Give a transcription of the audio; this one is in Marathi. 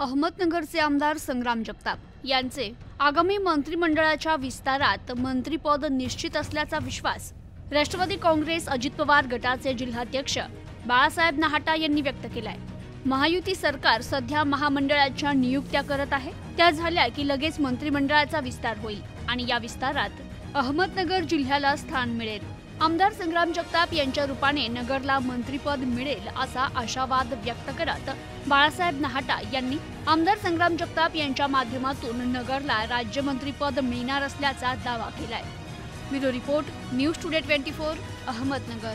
अहमदनगरचे आमदार संग्राम जगताप यांचे आगामी मंत्रिमंडळाच्या विस्तारात मंत्रिपद निश्चित असल्याचा विश्वास राष्ट्रवादी काँग्रेस अजित पवार गटाचे जिल्हाध्यक्ष बाळासाहेब नहाटा यांनी व्यक्त केलाय. महायुती सरकार सध्या महामंडळाच्या नियुक्त्या करत आहे. त्या झाल्या की लगेच मंत्रिमंडळाचा विस्तार होईल आणि या विस्तारात अहमदनगर जिल्ह्याला स्थान मिळेल. आमदार संग्राम जगताप यांच्या रूपाने नगरला मंत्रीपद मिळेल असा आशावाद व्यक्त करत बाळासाहेब नहाटा यांनी आमदार संग्राम जगताप यांच्या माध्यमातून नगरला राज्यमंत्रीपद मिळणार असल्याचा दावा केलाय. Bureau report news today twenty four Ahmednagar.